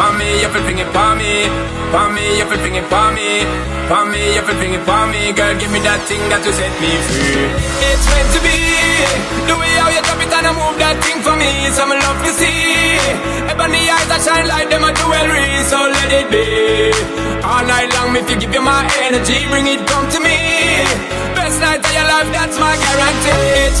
pa me, you feel bring it pa me, pa me, you feel bring it pa me, pa me, you feel bring it pa me, girl, give me that thing that will set me free. It's meant to be, the way how you drop it and I move that thing for me, some love to see. Ebony eyes that shine like them a jewelry, so let it be. All night long, If you give you my energy, bring it come to me. Best night of your life, that's my guarantee. It's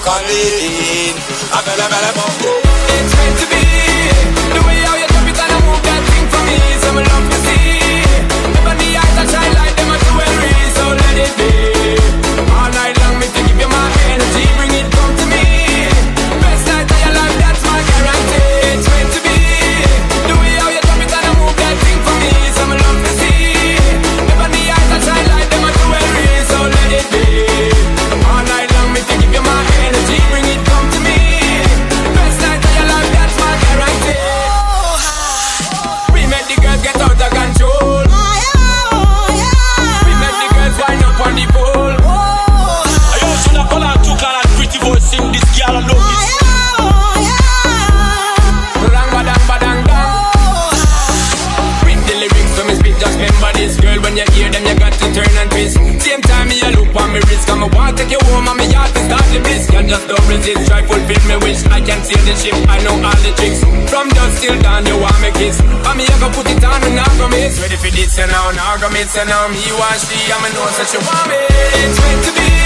calling. It's meant to be. want, take you home, and me heart is start to miss. Can just don't resist, try fulfill me wish. I can see the ship, I know all the tricks. From dusk till dawn, you want me kiss. I me go put it on, and I go miss. Ready for this, and now, now go miss, and now me want she, I'm a know that so she want me. It's meant to be.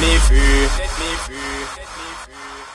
me free. Set me free.